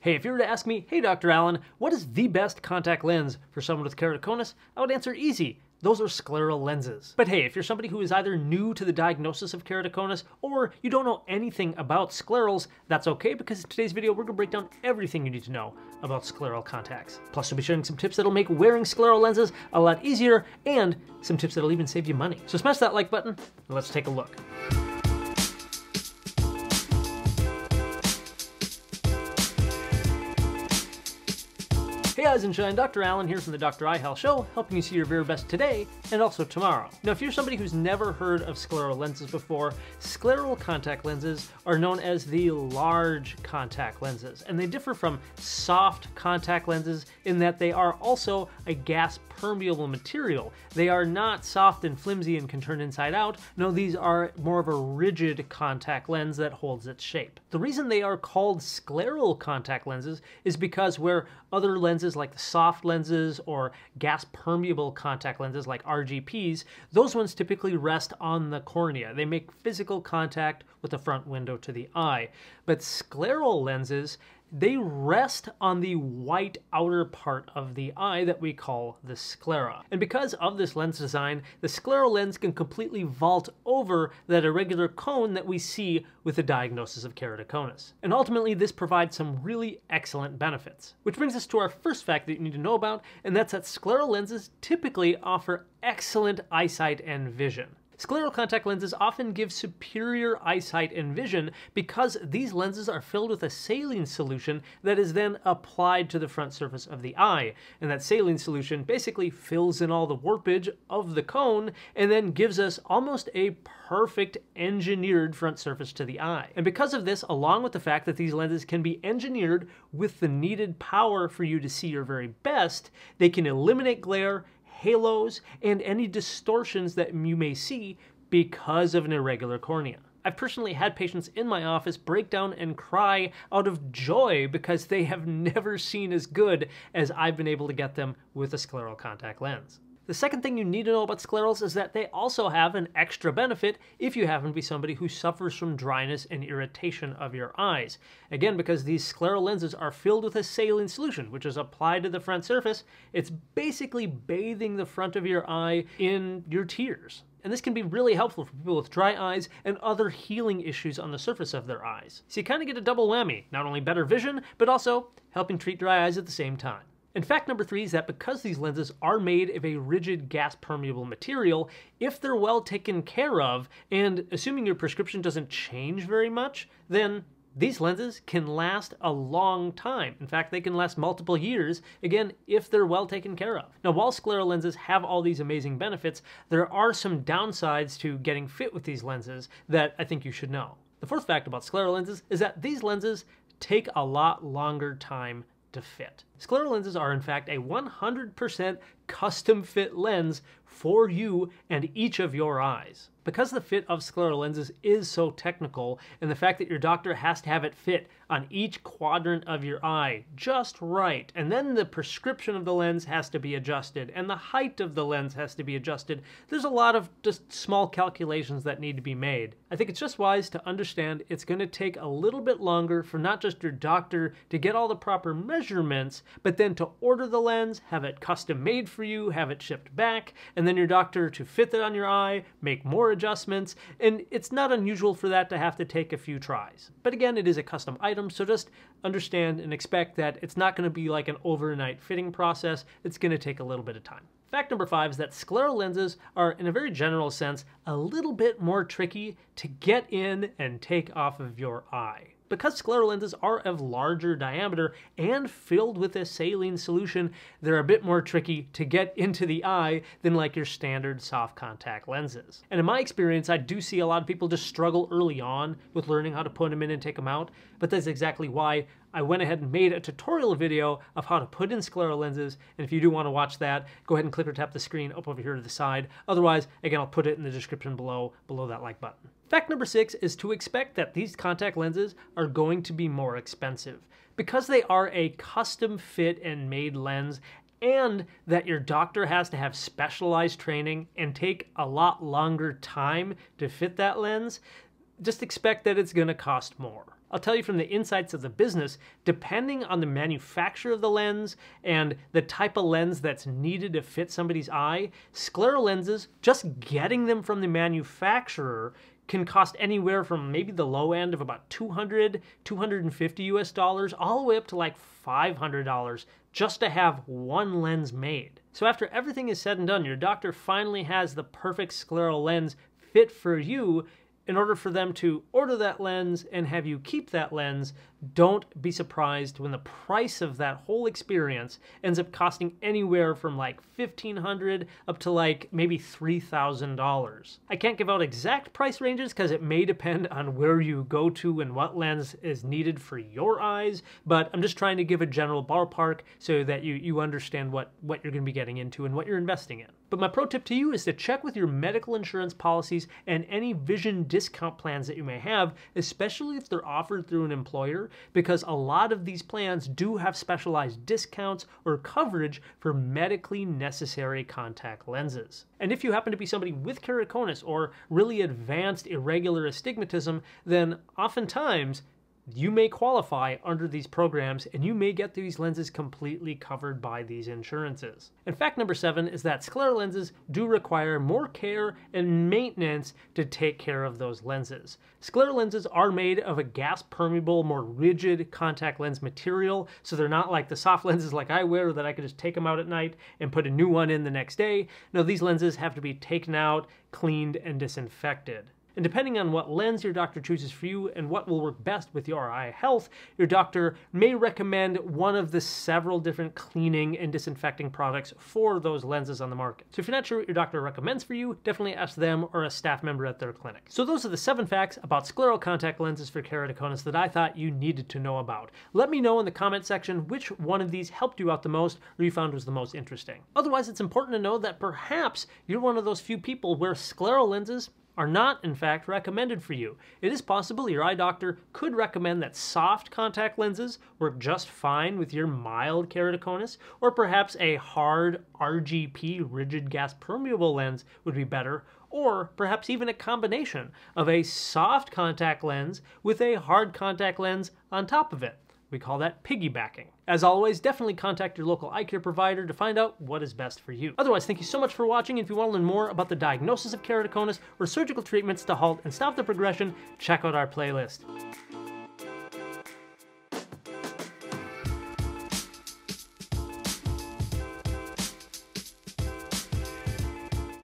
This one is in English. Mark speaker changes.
Speaker 1: Hey, if you were to ask me, hey Dr. Allen, what is the best contact lens for someone with keratoconus? I would answer easy. Those are scleral lenses. But hey, if you're somebody who is either new to the diagnosis of keratoconus or you don't know anything about sclerals, that's okay because in today's video we're gonna break down everything you need to know about scleral contacts. Plus we'll be sharing some tips that'll make wearing scleral lenses a lot easier and some tips that'll even save you money. So smash that like button and let's take a look. Hey Eyes and Shine, Dr. Allen here from the Dr. Eye Health Show, helping you see your very best today and also tomorrow. Now, if you're somebody who's never heard of scleral lenses before, scleral contact lenses are known as the large contact lenses, and they differ from soft contact lenses in that they are also a gas permeable material. They are not soft and flimsy and can turn inside out. No, these are more of a rigid contact lens that holds its shape. The reason they are called scleral contact lenses is because where other lenses like the soft lenses or gas permeable contact lenses like RGPs, those ones typically rest on the cornea. They make physical contact with the front window to the eye. But scleral lenses they rest on the white outer part of the eye that we call the sclera. And because of this lens design, the scleral lens can completely vault over that irregular cone that we see with the diagnosis of keratoconus. And ultimately, this provides some really excellent benefits. Which brings us to our first fact that you need to know about, and that's that scleral lenses typically offer excellent eyesight and vision. Scleral contact lenses often give superior eyesight and vision because these lenses are filled with a saline solution that is then applied to the front surface of the eye. And that saline solution basically fills in all the warpage of the cone and then gives us almost a perfect engineered front surface to the eye. And because of this, along with the fact that these lenses can be engineered with the needed power for you to see your very best, they can eliminate glare halos, and any distortions that you may see because of an irregular cornea. I've personally had patients in my office break down and cry out of joy because they have never seen as good as I've been able to get them with a scleral contact lens. The second thing you need to know about sclerals is that they also have an extra benefit if you happen to be somebody who suffers from dryness and irritation of your eyes. Again, because these scleral lenses are filled with a saline solution, which is applied to the front surface, it's basically bathing the front of your eye in your tears. And this can be really helpful for people with dry eyes and other healing issues on the surface of their eyes. So you kind of get a double whammy, not only better vision, but also helping treat dry eyes at the same time. And fact number three is that because these lenses are made of a rigid gas permeable material, if they're well taken care of, and assuming your prescription doesn't change very much, then these lenses can last a long time. In fact, they can last multiple years, again, if they're well taken care of. Now, while scleral lenses have all these amazing benefits, there are some downsides to getting fit with these lenses that I think you should know. The fourth fact about scleral lenses is that these lenses take a lot longer time to fit. Scleral lenses are in fact a 100% custom fit lens for you and each of your eyes. Because the fit of scleral lenses is so technical, and the fact that your doctor has to have it fit on each quadrant of your eye just right, and then the prescription of the lens has to be adjusted, and the height of the lens has to be adjusted, there's a lot of just small calculations that need to be made. I think it's just wise to understand it's going to take a little bit longer for not just your doctor to get all the proper measurements, but then to order the lens, have it custom made for you, have it shipped back, and then your doctor to fit it on your eye, make more adjustments, and it's not unusual for that to have to take a few tries. But again, it is a custom item, so just understand and expect that it's not going to be like an overnight fitting process. It's going to take a little bit of time. Fact number five is that scleral lenses are, in a very general sense, a little bit more tricky to get in and take off of your eye. Because scleral lenses are of larger diameter and filled with a saline solution, they're a bit more tricky to get into the eye than like your standard soft contact lenses. And in my experience, I do see a lot of people just struggle early on with learning how to put them in and take them out, but that's exactly why I went ahead and made a tutorial video of how to put in scleral lenses, and if you do want to watch that, go ahead and click or tap the screen up over here to the side. Otherwise, again, I'll put it in the description below, below that like button. Fact number six is to expect that these contact lenses are going to be more expensive. Because they are a custom fit and made lens, and that your doctor has to have specialized training and take a lot longer time to fit that lens, just expect that it's going to cost more. I'll tell you from the insights of the business, depending on the manufacturer of the lens and the type of lens that's needed to fit somebody's eye, scleral lenses, just getting them from the manufacturer can cost anywhere from maybe the low end of about 200, 250 US dollars, all the way up to like $500 just to have one lens made. So after everything is said and done, your doctor finally has the perfect scleral lens fit for you in order for them to order that lens and have you keep that lens, don't be surprised when the price of that whole experience ends up costing anywhere from like 1,500 up to like maybe $3,000. I can't give out exact price ranges because it may depend on where you go to and what lens is needed for your eyes, but I'm just trying to give a general ballpark so that you, you understand what, what you're going to be getting into and what you're investing in. But my pro tip to you is to check with your medical insurance policies and any vision discount plans that you may have, especially if they're offered through an employer, because a lot of these plans do have specialized discounts or coverage for medically necessary contact lenses. And if you happen to be somebody with keratoconus or really advanced irregular astigmatism, then oftentimes you may qualify under these programs and you may get these lenses completely covered by these insurances. And fact number seven is that scleral lenses do require more care and maintenance to take care of those lenses. Scleral lenses are made of a gas permeable, more rigid contact lens material, so they're not like the soft lenses like I wear that I can just take them out at night and put a new one in the next day. No, these lenses have to be taken out, cleaned, and disinfected. And depending on what lens your doctor chooses for you and what will work best with your eye health, your doctor may recommend one of the several different cleaning and disinfecting products for those lenses on the market. So if you're not sure what your doctor recommends for you, definitely ask them or a staff member at their clinic. So those are the seven facts about scleral contact lenses for keratoconus that I thought you needed to know about. Let me know in the comment section which one of these helped you out the most or you found was the most interesting. Otherwise, it's important to know that perhaps you're one of those few people where scleral lenses are not, in fact, recommended for you. It is possible your eye doctor could recommend that soft contact lenses work just fine with your mild keratoconus, or perhaps a hard RGP rigid gas permeable lens would be better, or perhaps even a combination of a soft contact lens with a hard contact lens on top of it. We call that piggybacking. As always, definitely contact your local eye care provider to find out what is best for you. Otherwise, thank you so much for watching. If you want to learn more about the diagnosis of keratoconus or surgical treatments to halt and stop the progression, check out our playlist.